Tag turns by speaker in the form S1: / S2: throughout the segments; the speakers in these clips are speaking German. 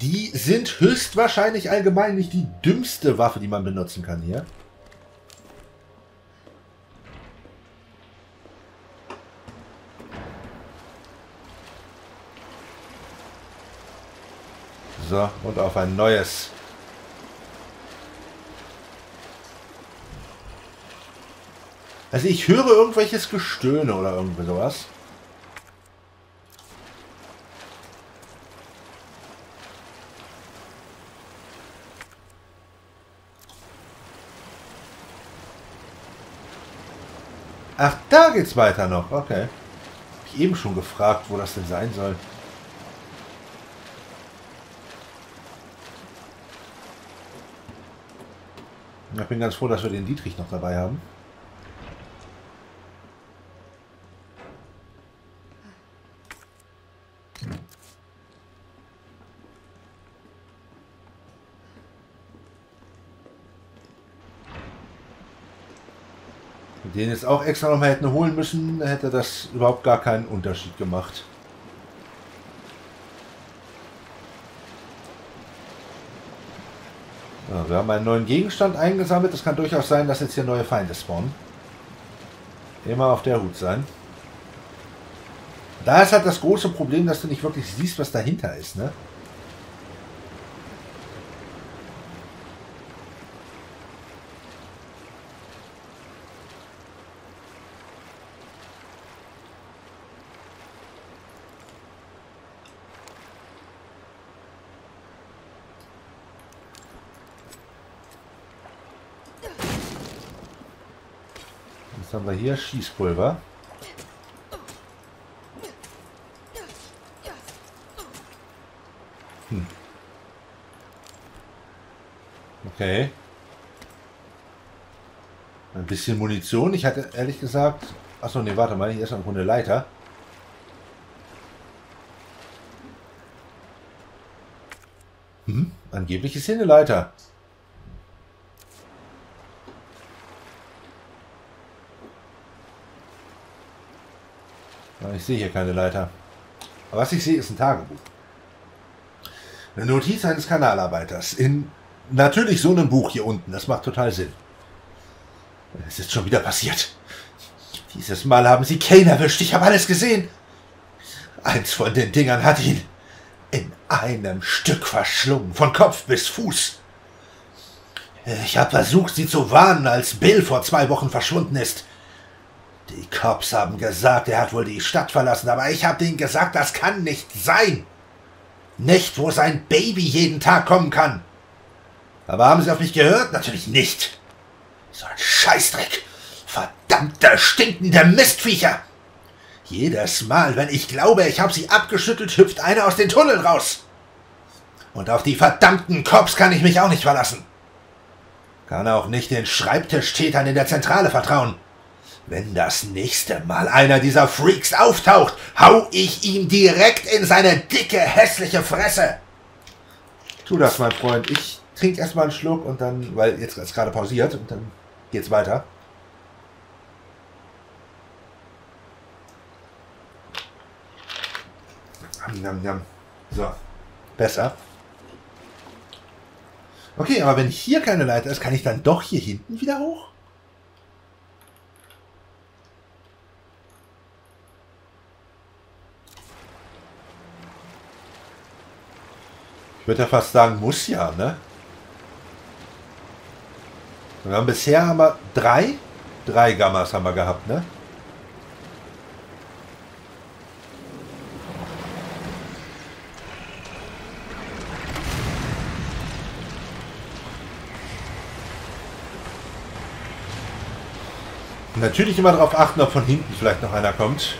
S1: Die sind höchstwahrscheinlich allgemein nicht die dümmste Waffe, die man benutzen kann hier. So, und auf ein neues. Also ich höre irgendwelches Gestöhne oder irgendwie sowas. Ach, da geht's weiter noch. Okay. Hab ich eben schon gefragt, wo das denn sein soll. Ich bin ganz froh, dass wir den Dietrich noch dabei haben. Den jetzt auch extra noch mal hätten holen müssen, hätte das überhaupt gar keinen Unterschied gemacht. Ja, wir haben einen neuen Gegenstand eingesammelt. Es kann durchaus sein, dass jetzt hier neue Feinde spawnen. Immer auf der Hut sein. Da ist halt das große Problem, dass du nicht wirklich siehst, was dahinter ist, ne? Hier? Schießpulver. Hm. Okay. Ein bisschen Munition. Ich hatte ehrlich gesagt... Achso, nee, warte mal. Hier ist noch eine Leiter. Hm, angeblich ist hier eine Leiter. Ich sehe hier keine Leiter. Aber was ich sehe, ist ein Tagebuch. Eine Notiz eines Kanalarbeiters. In natürlich so einem Buch hier unten. Das macht total Sinn. Es ist schon wieder passiert. Dieses Mal haben sie Kane erwischt. Ich habe alles gesehen. Eins von den Dingern hat ihn in einem Stück verschlungen. Von Kopf bis Fuß. Ich habe versucht, sie zu warnen, als Bill vor zwei Wochen verschwunden ist. Die Cops haben gesagt, er hat wohl die Stadt verlassen, aber ich habe ihnen gesagt, das kann nicht sein. Nicht, wo sein Baby jeden Tag kommen kann. Aber haben sie auf mich gehört? Natürlich nicht. So ein Scheißdreck. Verdammte, stinkende Mistviecher. Jedes Mal, wenn ich glaube, ich habe sie abgeschüttelt, hüpft einer aus den Tunneln raus. Und auf die verdammten Cops kann ich mich auch nicht verlassen. Kann auch nicht den Schreibtischtätern in der Zentrale vertrauen. Wenn das nächste Mal einer dieser Freaks auftaucht, hau ich ihm direkt in seine dicke, hässliche Fresse. Tu das, mein Freund. Ich trinke erstmal einen Schluck und dann, weil jetzt gerade pausiert und dann geht's weiter. So, besser. Okay, aber wenn hier keine Leiter ist, kann ich dann doch hier hinten wieder hoch? Würde ja fast sagen, muss ja, ne? Wir haben bisher haben wir drei, drei Gammas haben wir gehabt, ne? Natürlich immer darauf achten, ob von hinten vielleicht noch einer kommt.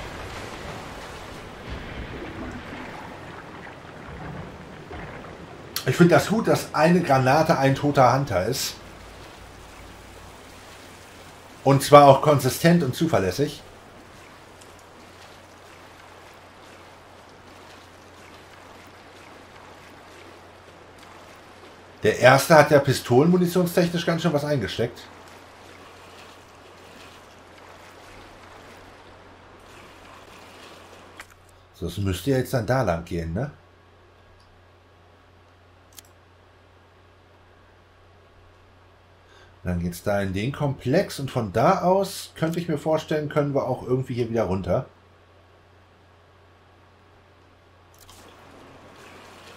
S1: Finde das gut, dass eine Granate ein toter Hunter ist. Und zwar auch konsistent und zuverlässig. Der erste hat ja pistolenmunitionstechnisch ganz schön was eingesteckt. So, es müsste jetzt dann da lang gehen, ne? Dann geht es da in den Komplex und von da aus könnte ich mir vorstellen, können wir auch irgendwie hier wieder runter.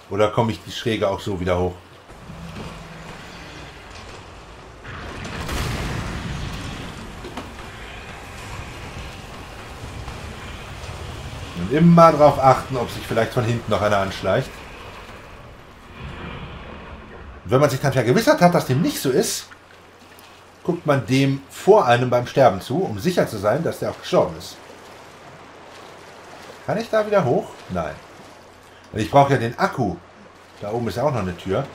S1: Oder komme ich die Schräge auch so wieder hoch? Und immer darauf achten, ob sich vielleicht von hinten noch einer anschleicht. Und wenn man sich dann vergewissert hat, dass dem nicht so ist, guckt man dem vor einem beim Sterben zu, um sicher zu sein, dass der auch gestorben ist. Kann ich da wieder hoch? Nein. Ich brauche ja den Akku. Da oben ist auch noch eine Tür.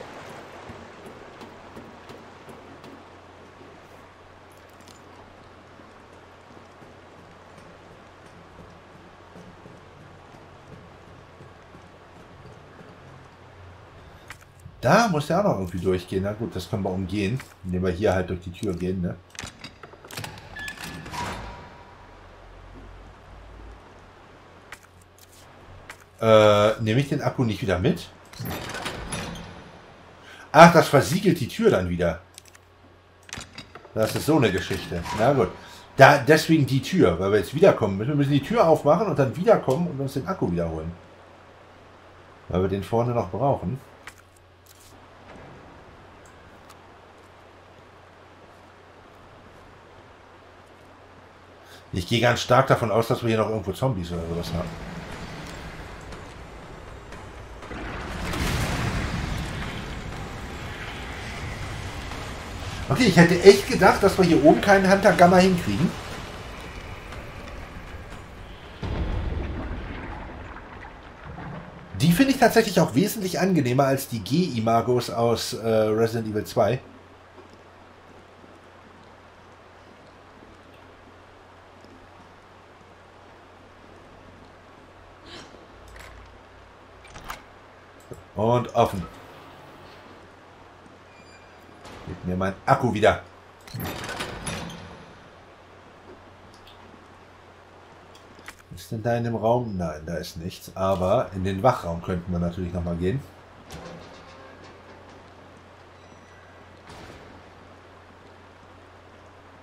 S1: Da muss der auch noch irgendwie durchgehen. Na gut, das können wir umgehen, indem wir hier halt durch die Tür gehen, ne? Äh, nehme ich den Akku nicht wieder mit? Ach, das versiegelt die Tür dann wieder. Das ist so eine Geschichte. Na gut. Da, deswegen die Tür, weil wir jetzt wiederkommen müssen. Wir müssen die Tür aufmachen und dann wiederkommen und uns den Akku wiederholen. Weil wir den vorne noch brauchen. Ich gehe ganz stark davon aus, dass wir hier noch irgendwo Zombies oder sowas haben. Okay, ich hätte echt gedacht, dass wir hier oben keinen Hunter Gamma hinkriegen. Die finde ich tatsächlich auch wesentlich angenehmer als die G-Imagos aus äh, Resident Evil 2. Und offen. Gib mir mein Akku wieder. Ist denn da in dem Raum? Nein, da ist nichts. Aber in den Wachraum könnten wir natürlich nochmal gehen.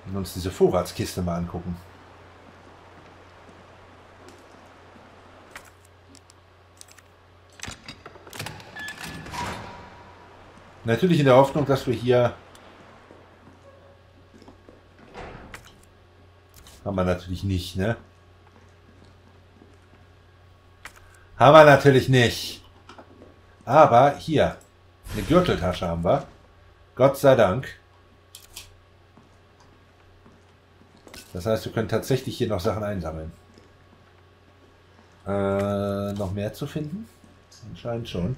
S1: Und uns diese Vorratskiste mal angucken. Natürlich in der Hoffnung, dass wir hier... Haben wir natürlich nicht, ne? Haben wir natürlich nicht. Aber hier, eine Gürteltasche haben wir. Gott sei Dank. Das heißt, wir können tatsächlich hier noch Sachen einsammeln. Äh, noch mehr zu finden? Anscheinend schon.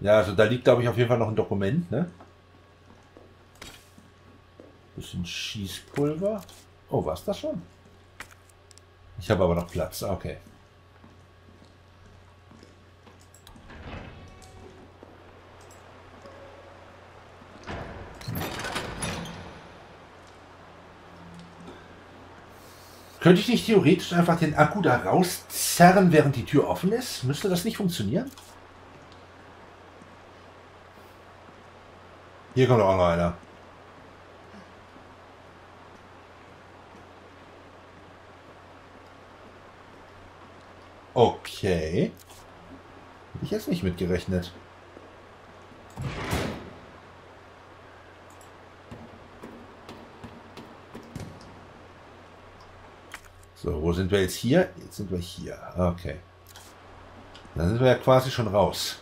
S1: Ja, also da liegt, glaube ich, auf jeden Fall noch ein Dokument, ne? Bisschen Schießpulver. Oh, was das schon? Ich habe aber noch Platz. Okay. Könnte ich nicht theoretisch einfach den Akku da rauszerren, während die Tür offen ist? Müsste das nicht funktionieren? Hier kommt auch noch einer. Okay. Hätte ich jetzt nicht mitgerechnet. So, wo sind wir jetzt hier? Jetzt sind wir hier. Okay. Dann sind wir ja quasi schon raus.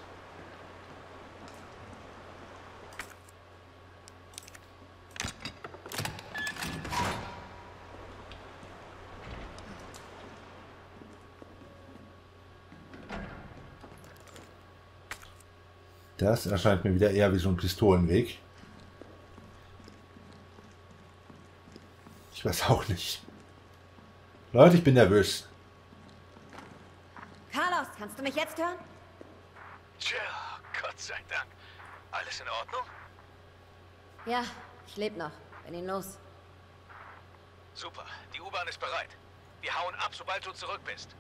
S1: Das erscheint mir wieder eher wie so ein Pistolenweg. Ich weiß auch nicht. Leute, ich bin nervös.
S2: Carlos, kannst du mich jetzt hören?
S3: Tja, Gott sei Dank. Alles in Ordnung?
S2: Ja, ich lebe noch. Bin ihn los.
S3: Super, die U-Bahn ist bereit. Wir hauen ab, sobald du zurück bist.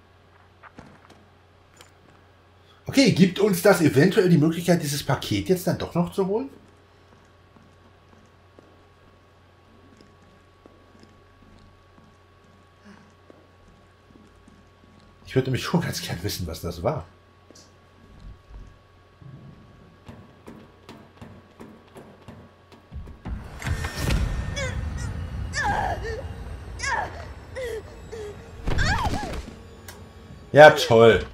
S1: Okay, gibt uns das eventuell die Möglichkeit, dieses Paket jetzt dann doch noch zu holen? Ich würde nämlich schon ganz gern wissen, was das war. Ja, toll.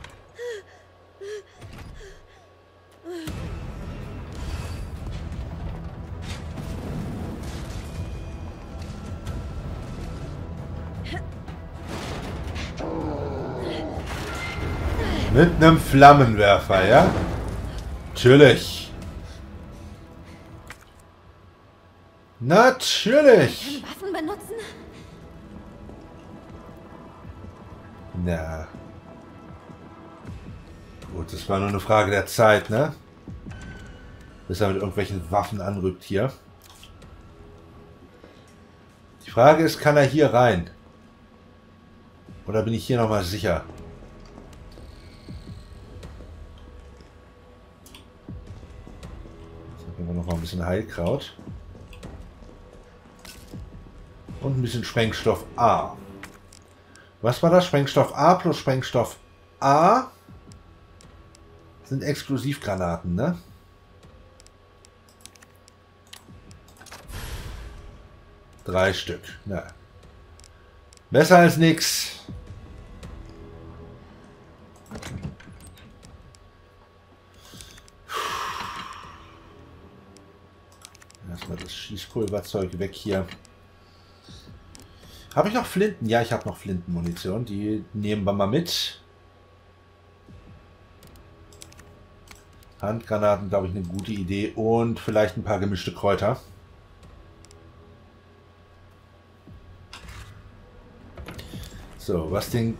S1: Mit einem Flammenwerfer, ja? Natürlich. Natürlich.
S2: Waffen benutzen?
S1: Na. Gut, das war nur eine Frage der Zeit, ne? Bis er mit irgendwelchen Waffen anrückt hier. Die Frage ist, kann er hier rein? Oder bin ich hier nochmal sicher? Bisschen Heilkraut. Und ein bisschen Sprengstoff A. Was war das? Sprengstoff A plus Sprengstoff A sind Explosivgranaten, ne? Drei Stück. Na. Besser als nix. Das Schießpulverzeug weg hier. Habe ich noch Flinten? Ja, ich habe noch Flintenmunition. Die nehmen wir mal mit. Handgranaten, glaube ich, eine gute Idee. Und vielleicht ein paar gemischte Kräuter. So, was den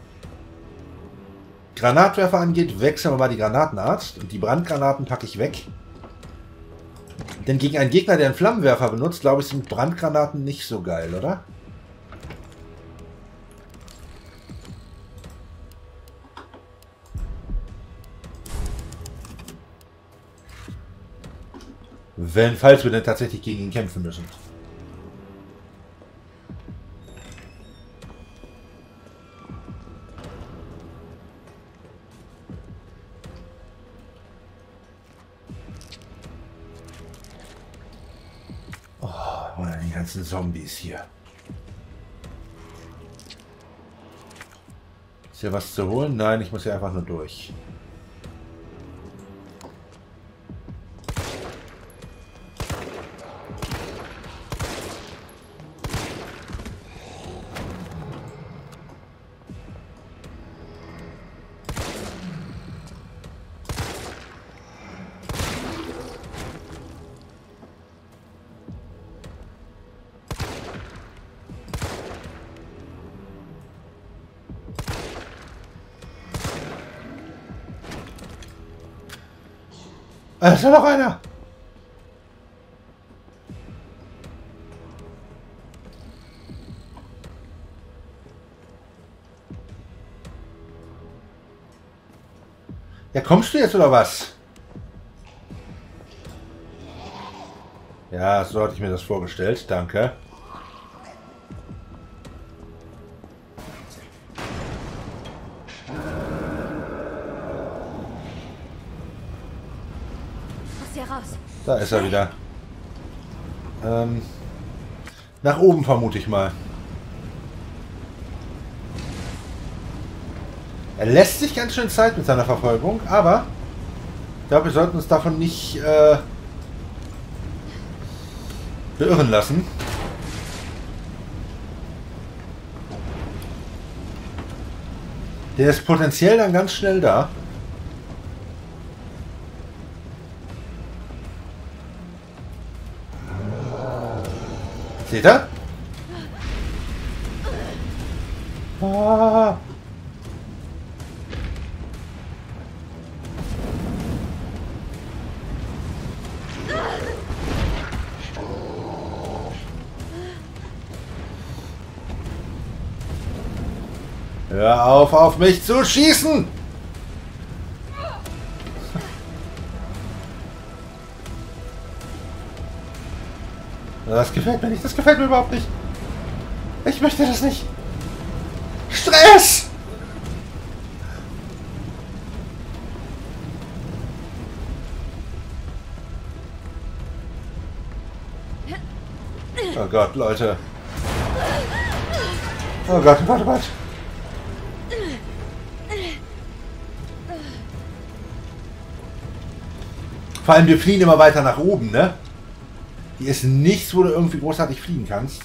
S1: Granatwerfer angeht, wechseln wir mal die Granatenart. Und die Brandgranaten packe ich weg. Denn gegen einen Gegner, der einen Flammenwerfer benutzt, glaube ich, sind Brandgranaten nicht so geil, oder? Wenn, falls wir denn tatsächlich gegen ihn kämpfen müssen. Zombies hier. Ist hier was zu holen? Nein, ich muss hier einfach nur durch. Ist da noch einer? Ja, kommst du jetzt oder was? Ja, so hatte ich mir das vorgestellt. Danke. Da ist er wieder. Ähm, nach oben vermute ich mal. Er lässt sich ganz schön Zeit mit seiner Verfolgung, aber ich glaube, wir sollten uns davon nicht äh, beirren lassen. Der ist potenziell dann ganz schnell da. Seht ihr? Ah. Hör auf, auf mich zu schießen! Das gefällt mir nicht. Das gefällt mir überhaupt nicht. Ich möchte das nicht. Stress! Oh Gott, Leute. Oh Gott, warte, warte. Vor allem, wir fliehen immer weiter nach oben, ne? Hier ist nichts, wo du irgendwie großartig fliegen kannst.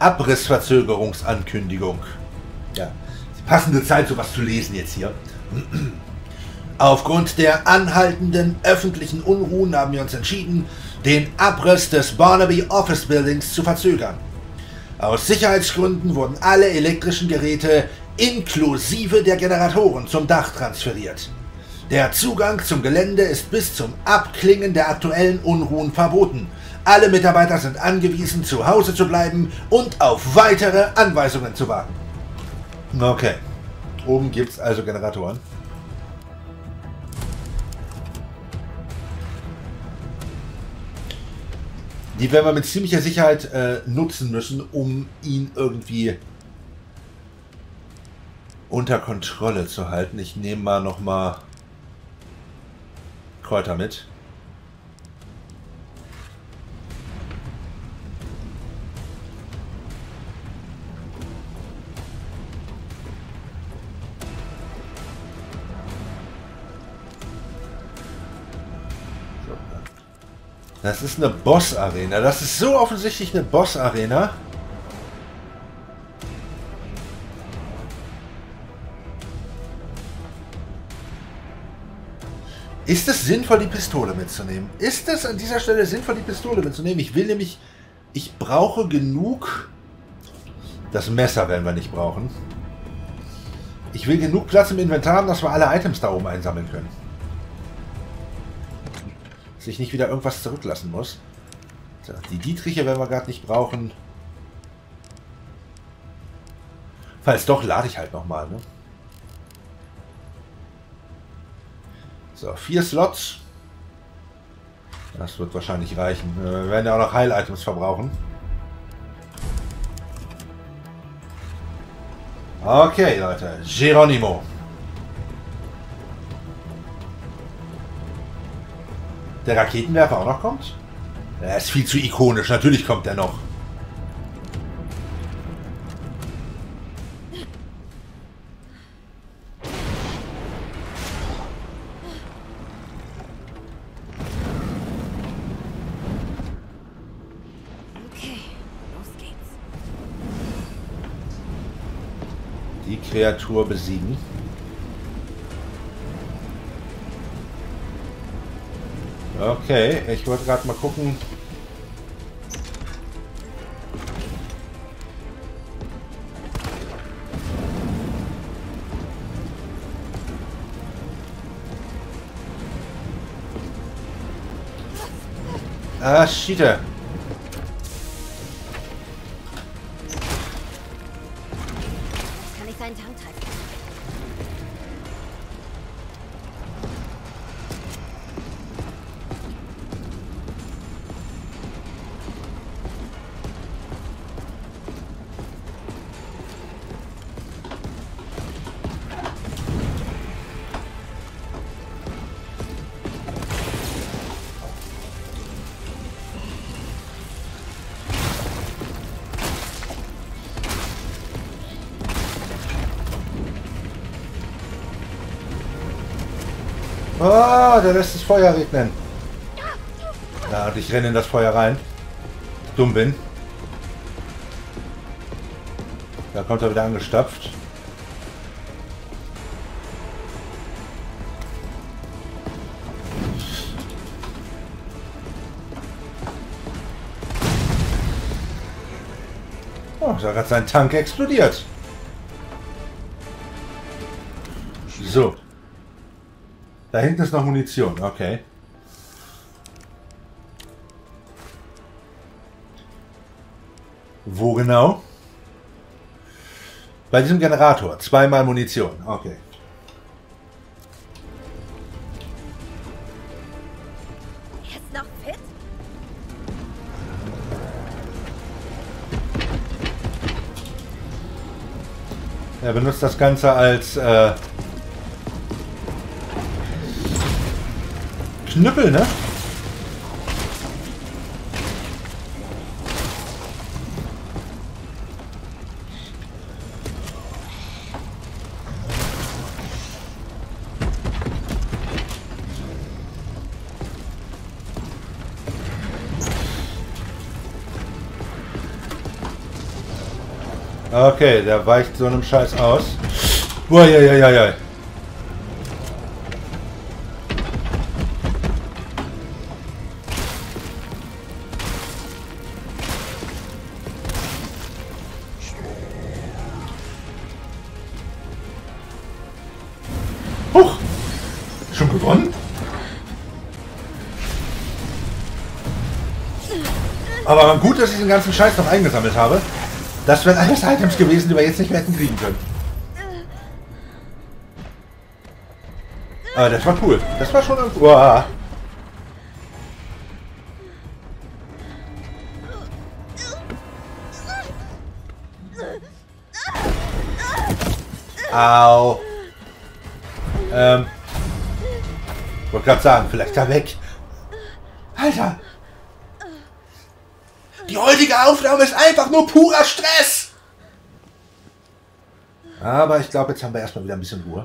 S1: Abrissverzögerungsankündigung. Ja, passende Zeit, sowas zu lesen jetzt hier. Aufgrund der anhaltenden öffentlichen Unruhen haben wir uns entschieden, den Abriss des Barnaby Office Buildings zu verzögern. Aus Sicherheitsgründen wurden alle elektrischen Geräte inklusive der Generatoren zum Dach transferiert. Der Zugang zum Gelände ist bis zum Abklingen der aktuellen Unruhen verboten. Alle Mitarbeiter sind angewiesen, zu Hause zu bleiben und auf weitere Anweisungen zu warten. Okay. Oben gibt es also Generatoren. Die werden wir mit ziemlicher Sicherheit äh, nutzen müssen, um ihn irgendwie unter Kontrolle zu halten. Ich nehme mal noch mal Kräuter mit. Das ist eine Boss-Arena. Das ist so offensichtlich eine Boss-Arena. Ist es sinnvoll, die Pistole mitzunehmen? Ist es an dieser Stelle sinnvoll, die Pistole mitzunehmen? Ich will nämlich... Ich brauche genug... Das Messer werden wir nicht brauchen. Ich will genug Platz im Inventar haben, dass wir alle Items da oben einsammeln können sich nicht wieder irgendwas zurücklassen muss. Die Dietriche werden wir gerade nicht brauchen. Falls doch, lade ich halt nochmal. Ne? So, vier Slots. Das wird wahrscheinlich reichen. Wir werden ja auch noch Heil-Items verbrauchen. Okay, Leute. Geronimo. Der Raketenwerfer auch noch kommt? Er ist viel zu ikonisch. Natürlich kommt er noch. Kreatur besiegen. Okay, ich wollte gerade mal gucken. Ah, Schiete. Oh, der lässt das Feuer regnen. Ja, und ich renne in das Feuer rein. Dumm bin. Da kommt er wieder angestapft. Oh, da hat sein Tank explodiert. Da hinten ist noch Munition, okay. Wo genau? Bei diesem Generator. Zweimal Munition. Okay.
S2: Jetzt noch fit?
S1: Er benutzt das Ganze als äh, Knüppel, ne? Okay, der weicht so einem Scheiß aus. Uiuiuiui. Aber gut, dass ich den ganzen Scheiß noch eingesammelt habe. Das wären alles Items gewesen, die wir jetzt nicht mehr hätten kriegen können. Aber das war cool. Das war schon ein... Uah. Au. Ähm. Wollte gerade sagen, vielleicht da weg. Alter! Die heutige Aufnahme ist einfach nur purer Stress! Aber ich glaube, jetzt haben wir erstmal wieder ein bisschen Ruhe.